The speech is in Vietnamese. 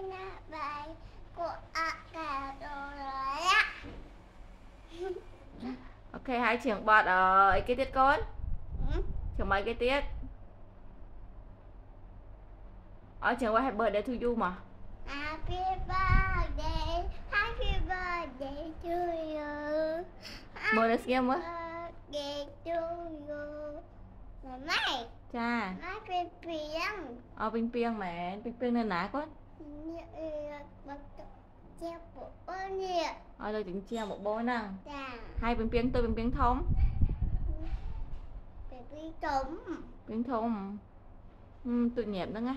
con đã của cả đồ rồi á ok hai trường bọt ở ờ, cái tiết con ừ. trường mấy cái tiết ở ờ, trường qua hai bờ để thu du mà Happy birthday, happy birthday to you. Mở được nghe mới. Mẹ. Cha. Mày piêng piêng. Ờ piêng piêng mẹ, piêng piêng nên nã quá. Ôi lời tính chia một bố năng Hai biến biến tôi biến biến thống Biến biến thống Biến thống Ừ, tụi nhẹp đó nghe.